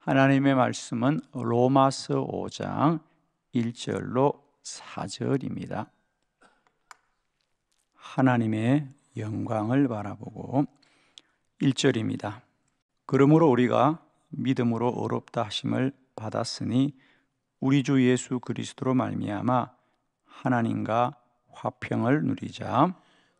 하나님의 말씀은 로마서 5장 1절로 4절입니다. 하나님의 영광을 바라보고 1절입니다. 그러므로 우리가 믿음으로 어렵다 하심을 받았으니 우리 주 예수 그리스도로 말미암아 하나님과 화평을 누리자.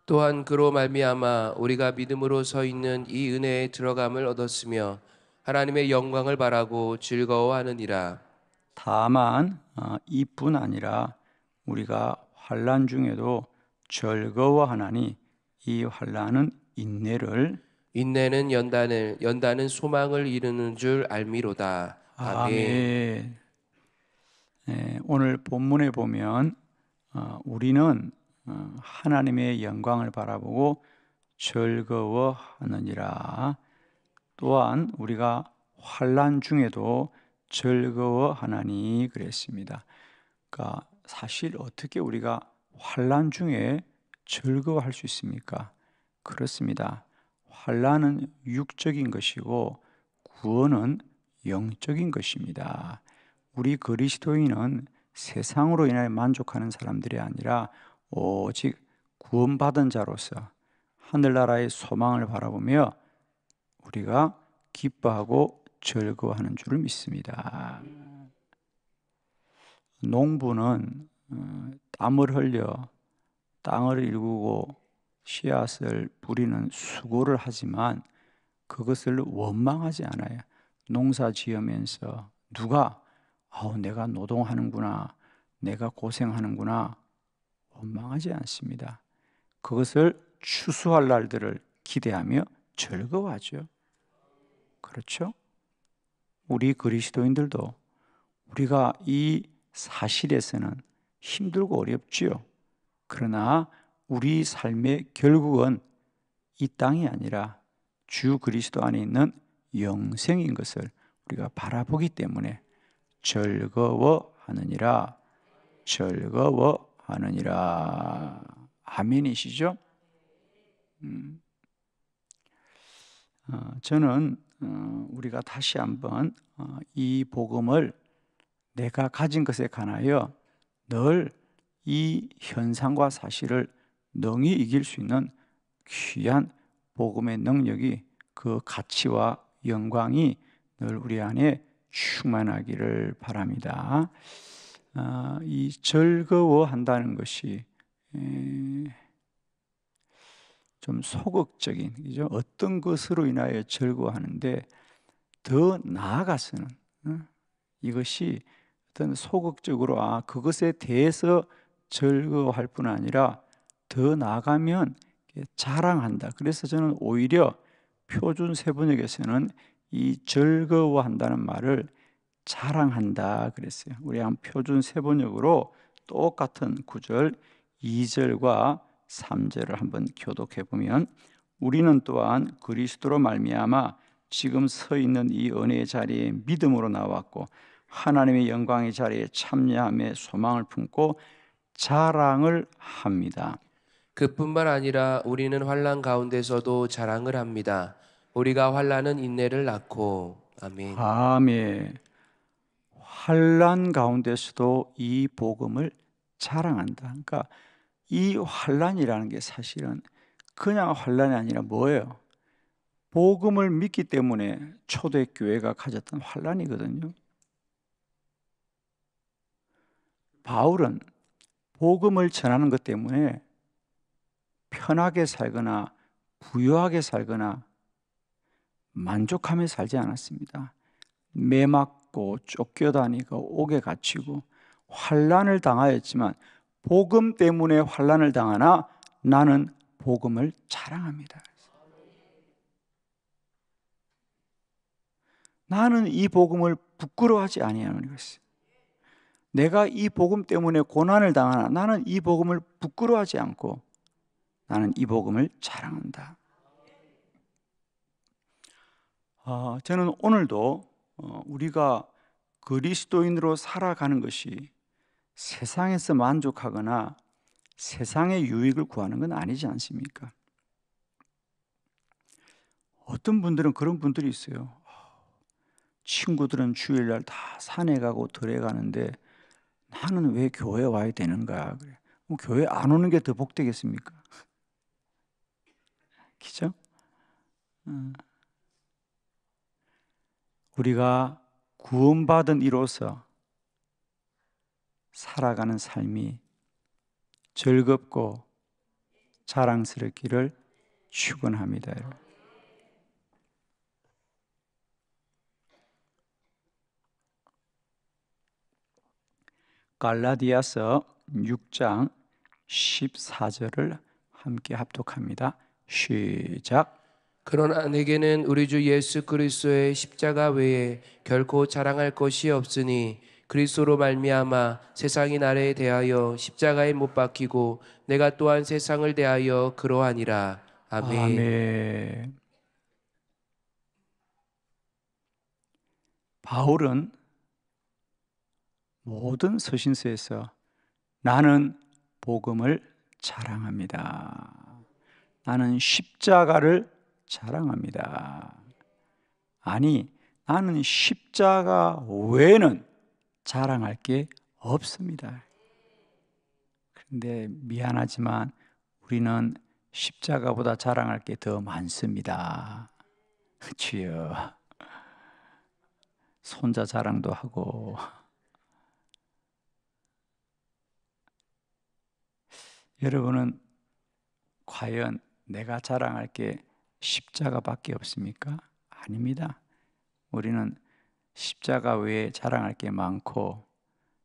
또한 그로 말미암아 우리가 믿음으로 서 있는 이 은혜에 들어감을 얻었으며 하나님의 영광을 바라고 즐거워하느니라. 다만 어, 이뿐 아니라 우리가 환란 중에도 즐거워하나니 이 환란은 인내를 인내는 연단을 연단은 소망을 이루는 줄 알미로다. 아멘. 아멘. 예, 오늘 본문에 보면 어, 우리는 어, 하나님의 영광을 바라보고 즐거워하느니라. 또한 우리가 환란 중에도 즐거워하나니 그랬습니다. 그러니까 사실 어떻게 우리가 환란 중에 즐거워할 수 있습니까? 그렇습니다. 환란은 육적인 것이고 구원은 영적인 것입니다. 우리 그리스도인은 세상으로 인해 만족하는 사람들이 아니라 오직 구원받은 자로서 하늘나라의 소망을 바라보며 우리가 기뻐하고 즐거워하는 줄을 믿습니다. 농부는 어, 땀을 흘려 땅을 일구고 씨앗을 뿌리는 수고를 하지만 그것을 원망하지 않아요. 농사 지으면서 누가 아우 내가 노동하는구나. 내가 고생하는구나. 원망하지 않습니다. 그것을 추수할 날들을 기대하며 즐거워하죠. 그렇죠? 우리 그리스도인들도 우리가 이 사실에서는 힘들고 어렵지요. 그러나 우리 삶의 결국은 이 땅이 아니라 주 그리스도 안에 있는 영생인 것을 우리가 바라보기 때문에 즐거워하느니라 즐거워하느니라 아멘이시죠? 음. 어, 저는 어, 우리가 다시 한번 어, 이 복음을 내가 가진 것에 관하여 늘 이 현상과 사실을 능히 이길 수 있는 귀한 복음의 능력이 그 가치와 영광이 늘 우리 안에 충만하기를 바랍니다. 아, 이 즐거워한다는 것이 좀 소극적인 그죠? 어떤 것으로 인하여 즐거워하는데 더 나아가서는 이것이 어떤 소극적으로 아 그것에 대해서 즐거워할 뿐 아니라 더 나아가면 자랑한다. 그래서 저는 오히려 표준 세번역에서는 이 즐거워한다는 말을 자랑한다 그랬어요. 우리 한 표준 세번역으로 똑같은 구절 2절과 3절을 한번 교독해 보면 우리는 또한 그리스도로 말미암아 지금 서 있는 이 은혜의 자리에 믿음으로 나왔고 하나님의 영광의 자리에 참여함에 소망을 품고 자랑을 합니다. 그뿐만 아니라 우리는 환란 가운데서도 자랑을 합니다. 우리가 환란은 인내를 낳고 아멘. 아멘. 환란 가운데서도 이 복음을 자랑한다. 그러니까 이 환란이라는 게 사실은 그냥 환란이 아니라 뭐예요? 복음을 믿기 때문에 초대 교회가 가졌던 환란이거든요. 바울은 복음을 전하는 것 때문에 편하게 살거나 부유하게 살거나 만족하며 살지 않았습니다. 매 맞고 쫓겨다니고 옥에 갇히고 환란을 당하였지만 복음 때문에 환란을 당하나 나는 복음을 자랑합니다. 나는 이 복음을 부끄러워하지 아니하는 것이. 내가 이 복음 때문에 고난을 당하나 나는 이 복음을 부끄러워하지 않고 나는 이 복음을 자랑한다. 어, 저는 오늘도 어, 우리가 그리스도인으로 살아가는 것이 세상에서 만족하거나 세상의 유익을 구하는 건 아니지 않습니까? 어떤 분들은 그런 분들이 있어요. 친구들은 주일날 다 산에 가고 들에 가는데 나는 왜 교회 와야 되는 거야? 그래. 뭐 교회 안 오는 게 더 복되겠습니까? 그죠? 어. 우리가 구원받은 이로서 살아가는 삶이 즐겁고 자랑스럽기를 축원합니다. 갈라디아서 6장 14절을 함께 합독합니다. 시작. 그러나 내게는 우리 주 예수 그리스도의 십자가 외에 결코 자랑할 것이 없으니 그리스도로 말미암아 세상이 나를 대하여 십자가에 못 박히고 내가 또한 세상을 대하여 그러하니라. 아멘. 아멘. 바울은 모든 서신서에서 나는 복음을 자랑합니다. 나는 십자가를 자랑합니다. 아니, 나는 십자가 외에는 자랑할 게 없습니다. 그런데 미안하지만 우리는 십자가보다 자랑할 게 더 많습니다. 주여. 손자 자랑도 하고 여러분은 과연 내가 자랑할 게 십자가밖에 없습니까? 아닙니다. 우리는 십자가 외에 자랑할 게 많고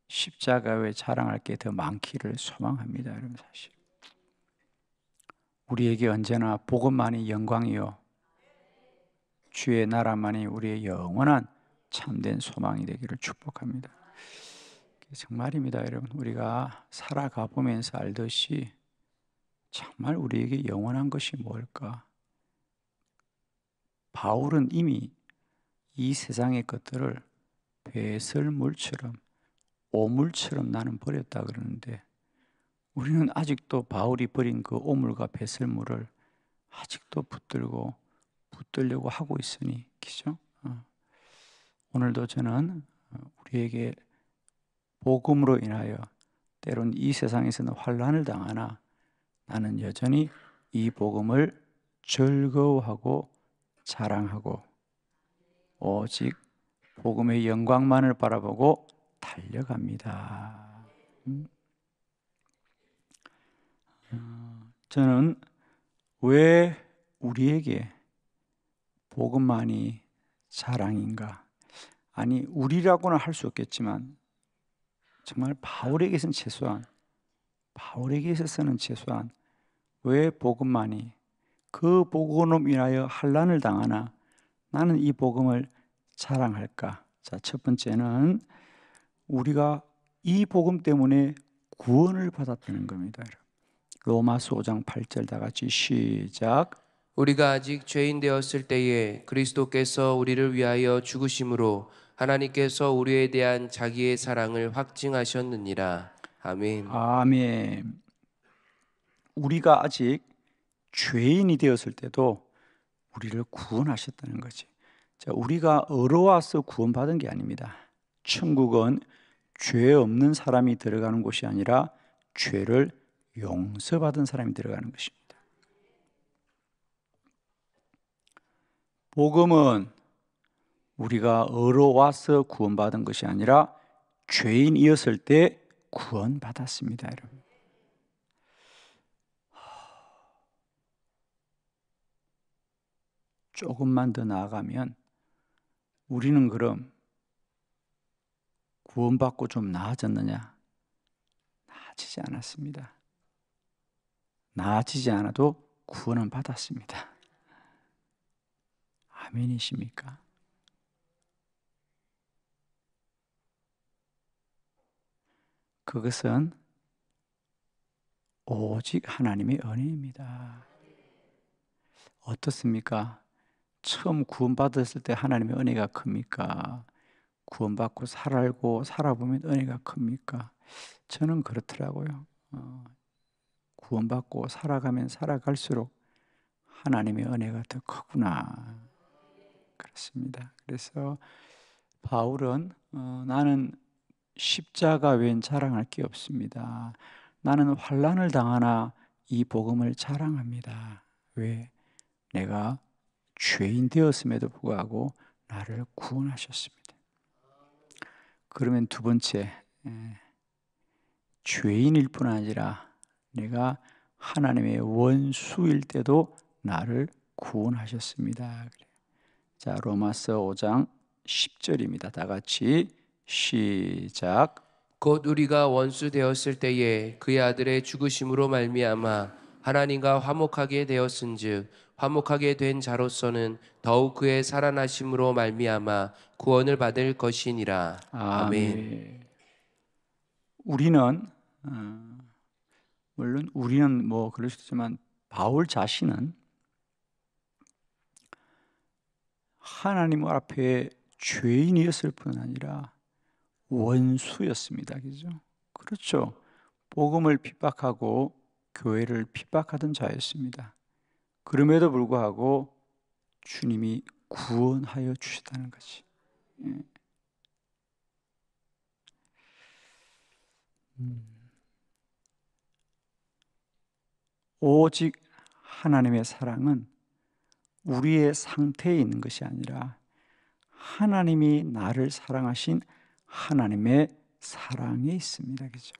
십자가 외에 자랑할 게 더 많기를 소망합니다, 여러분 사실. 우리에게 언제나 복음만이 영광이요 주의 나라만이 우리의 영원한 참된 소망이 되기를 축복합니다. 정말입니다, 여러분. 우리가 살아가 보면서 알듯이 정말 우리에게 영원한 것이 뭘까? 바울은 이미 이 세상의 것들을 배설물처럼 오물처럼 나는 버렸다 그러는데 우리는 아직도 바울이 버린 그 오물과 배설물을 아직도 붙들고 붙들려고 하고 있으니 그죠? 어. 오늘도 저는 우리에게 복음으로 인하여 때론 이 세상에서는 환란을 당하나 나는 여전히 이 복음을 즐거워하고 자랑하고 오직 복음의 영광만을 바라보고 달려갑니다. 음? 어, 저는 왜 우리에게 복음만이 자랑인가? 아니 우리라고는 할 수 없겠지만 정말 바울에게서는 최소한 바울에게 있어서는 최소한 왜 복음만이 그 복음으로 인하여 환란을 당하나 나는 이 복음을 자랑할까? 자, 첫 번째는 우리가 이 복음 때문에 구원을 받았다는 겁니다. 로마서 5장 8절 다 같이 시작. 우리가 아직 죄인 되었을 때에 그리스도께서 우리를 위하여 죽으심으로 하나님께서 우리에 대한 자기의 사랑을 확증하셨느니라. 아멘. 아멘. 우리가 아직 죄인이 되었을 때도 우리를 구원하셨다는 거지. 자, 우리가 의로와서 구원받은 게 아닙니다. 천국은 죄 없는 사람이 들어가는 곳이 아니라 죄를 용서받은 사람이 들어가는 것입니다. 복음은 우리가 의로와서 구원받은 것이 아니라 죄인이었을 때 구원받았습니다, 여러분. 조금만 더 나아가면 우리는 그럼 구원받고 좀 나아졌느냐? 나아지지 않았습니다. 나아지지 않아도 구원은 받았습니다. 아멘이십니까? 그것은 오직 하나님의 은혜입니다. 어떻습니까? 처음 구원받았을 때 하나님의 은혜가 큽니까? 구원받고 살고 살아보면 은혜가 큽니까? 저는 그렇더라고요. 어, 구원받고 살아가면 살아갈수록 하나님의 은혜가 더 크구나. 그렇습니다. 그래서 바울은 어, 나는 십자가 외엔 자랑할 게 없습니다. 나는 환란을 당하나 이 복음을 자랑합니다. 왜? 내가 죄인 되었음에도 불구하고 나를 구원하셨습니다. 그러면 두 번째 에, 죄인일 뿐 아니라 내가 하나님의 원수일 때도 나를 구원하셨습니다. 자, 로마서 5장 10절입니다. 다 같이 시작. 곧 우리가 원수 되었을 때에 그의 아들의 죽으심으로 말미암아 하나님과 화목하게 되었은즉 화목하게 된 자로서는 더욱 그의 살아나심으로 말미암아 구원을 받을 것이니라. 아멘. 우리는 어, 물론 우리는 뭐 그럴 수 있지만 바울 자신은 하나님 앞에 죄인이었을 뿐 아니라 원수였습니다. 그죠? 그렇죠. 복음을 핍박하고 교회를 핍박하던 자였습니다. 그럼에도 불구하고 주님이 구원하여 주셨다는 거지. 예. 음. 오직 하나님의 사랑은 우리의 상태에 있는 것이 아니라 하나님이 나를 사랑하신 하나님의 사랑에 있습니다. 그죠?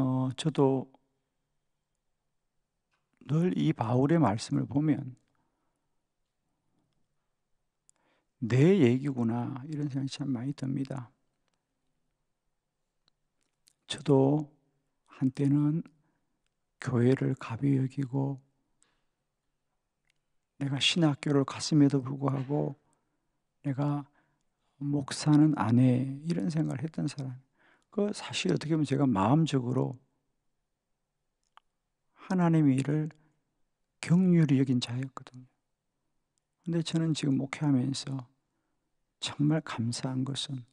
어, 저도 늘 이 바울의 말씀을 보면 내 얘기구나 이런 생각이 참 많이 듭니다. 저도 한때는 교회를 가벼이 여기고 내가 신학교를 갔음에도 불구하고 내가 목사는 안 해 이런 생각을 했던 사람. 그 사실 어떻게 보면 제가 마음적으로 하나님의 일을 경률이 여긴 자였거든요. 근데 저는 지금 목회하면서 정말 감사한 것은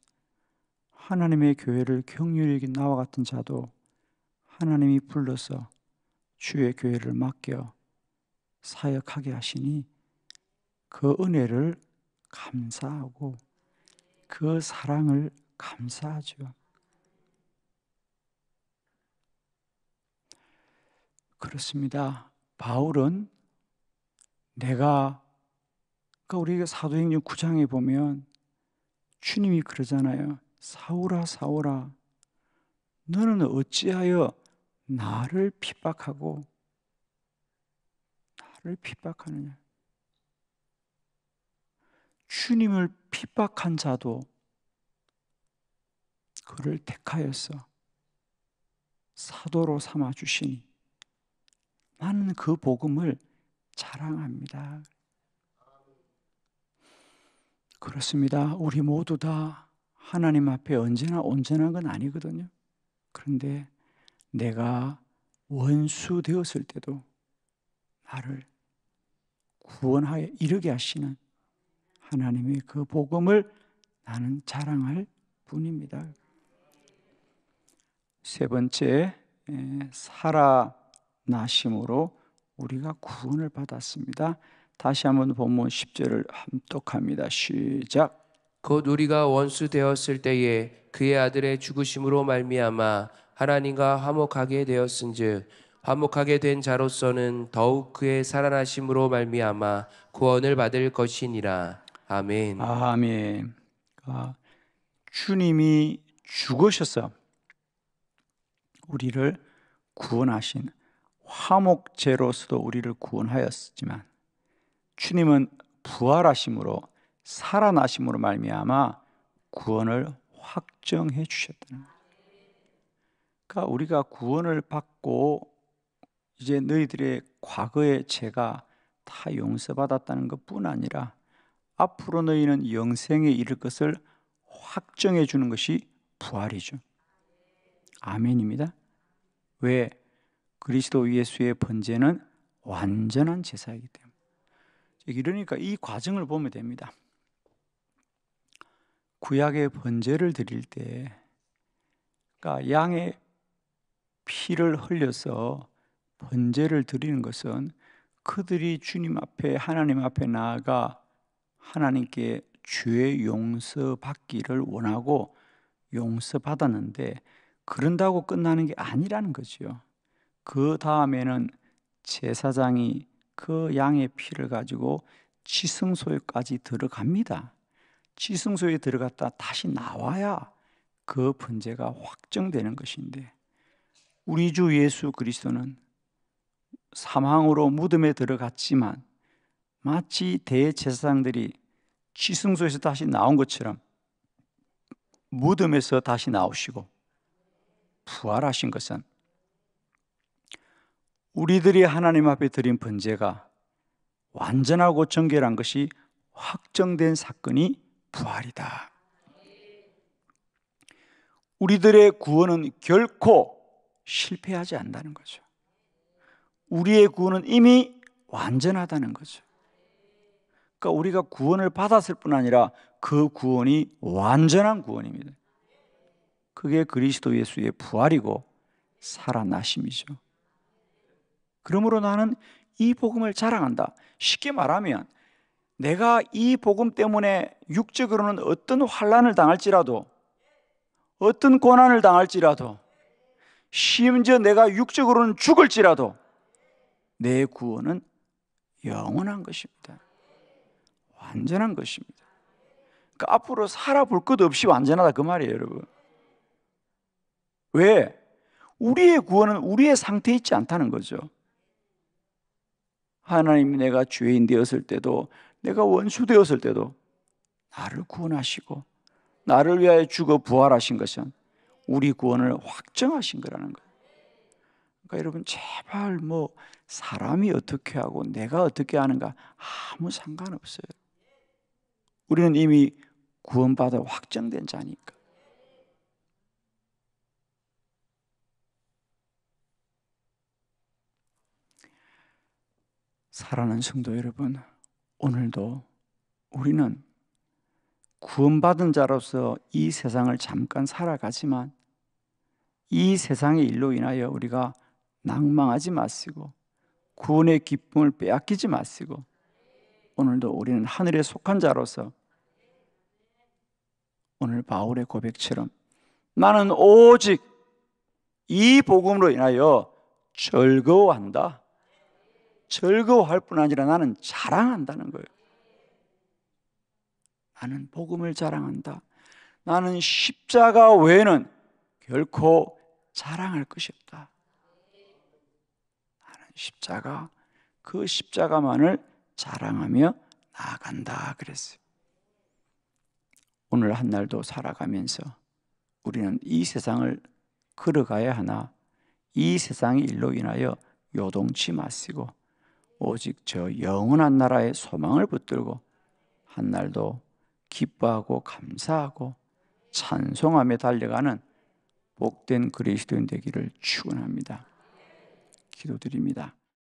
하나님의 교회를 경률이 여긴 나와 같은 자도 하나님이 불러서 주의 교회를 맡겨 사역하게 하시니 그 은혜를 감사하고 그 사랑을 감사하죠. 그렇습니다. 바울은 내가 그러니까 우리가 사도행전 9장에 보면 주님이 그러잖아요. 사울아 사울아 너는 어찌하여 나를 핍박하고 나를 핍박하느냐? 주님을 핍박한 자도 그를 택하여서 사도로 삼아 주시니 나는 그 복음을 자랑합니다. 그렇습니다. 우리 모두 다 하나님 앞에 언제나 온전한 건 아니거든요. 그런데 내가 원수 되었을 때도 나를 구원하여 이르게 하시는 하나님의 그 복음을 나는 자랑할 뿐입니다. 세 번째, 살아 나심으로 우리가 구원을 받았습니다. 다시 한번 본문 10절을 함독합니다. 시작. 곧 우리가 원수 되었을 때에 그의 아들의 죽으심으로 말미암아 하나님과 화목하게 되었은즉 화목하게 된 자로서는 더욱 그의 살아나심으로 말미암아 구원을 받을 것이니라. 아멘. 아멘. 아, 주님이 죽으셔서 우리를 구원하신 화목제로서도 우리를 구원하였지만 주님은 부활하심으로 살아나심으로 말미암아 구원을 확정해 주셨다는 거예요. 그러니까 우리가 구원을 받고 이제 너희들의 과거의 죄가 다 용서받았다는 것뿐 아니라 앞으로 너희는 영생에 이를 것을 확정해 주는 것이 부활이죠. 아멘입니다. 왜? 그리스도 예수의 번제는 완전한 제사이기 때문에. 이러니까 이 과정을 보면 됩니다. 구약의 번제를 드릴 때, 그러니까 양의 피를 흘려서 번제를 드리는 것은 그들이 주님 앞에 하나님 앞에 나아가 하나님께 죄 용서 받기를 원하고 용서 받았는데 그런다고 끝나는 게 아니라는 거죠. 그 다음에는 제사장이 그 양의 피를 가지고 지승소에까지 들어갑니다. 지승소에 들어갔다 다시 나와야 그 번제가 확정되는 것인데 우리 주 예수 그리스도는 사망으로 무덤에 들어갔지만 마치 대제사장들이 지승소에서 다시 나온 것처럼 무덤에서 다시 나오시고 부활하신 것은 우리들이 하나님 앞에 드린 번제가 완전하고 정결한 것이 확정된 사건이 부활이다. 우리들의 구원은 결코 실패하지 않는다는 거죠. 우리의 구원은 이미 완전하다는 거죠. 그러니까 우리가 구원을 받았을 뿐 아니라 그 구원이 완전한 구원입니다. 그게 그리스도 예수의 부활이고 살아나심이죠. 그러므로 나는 이 복음을 자랑한다. 쉽게 말하면 내가 이 복음 때문에 육적으로는 어떤 환란을 당할지라도 어떤 고난을 당할지라도 심지어 내가 육적으로는 죽을지라도 내 구원은 영원한 것입니다. 완전한 것입니다. 그러니까 앞으로 살아볼 것 없이 완전하다 그 말이에요, 여러분. 왜? 우리의 구원은 우리의 상태에 있지 않다는 거죠. 하나님이 내가 죄인 되었을 때도 내가 원수 되었을 때도 나를 구원하시고 나를 위하여 죽어 부활하신 것은 우리 구원을 확정하신 거라는 거예요. 그러니까 여러분 제발 뭐 사람이 어떻게 하고 내가 어떻게 하는가 아무 상관없어요. 우리는 이미 구원받아 확정된 자니까. 사랑하는 성도 여러분, 오늘도 우리는 구원받은 자로서 이 세상을 잠깐 살아가지만 이 세상의 일로 인하여 우리가 낭망하지 마시고 구원의 기쁨을 빼앗기지 마시고 오늘도 우리는 하늘에 속한 자로서 오늘 바울의 고백처럼 나는 오직 이 복음으로 인하여 즐거워한다. 즐거워할 뿐 아니라 나는 자랑한다는 거예요. 나는 복음을 자랑한다. 나는 십자가 외에는 결코 자랑할 것이 없다. 나는 십자가, 그 십자가만을 자랑하며 나아간다. 그랬어요. 오늘 한 날도 살아가면서 우리는 이 세상을 걸어가야 하나, 이 세상의 일로 인하여 요동치 마시고, 오직 저 영원한 나라의 소망을 붙들고 한 날도 기뻐하고 감사하고 찬송하며 달려가는 복된 그리스도인 되기를 축원합니다. 기도드립니다.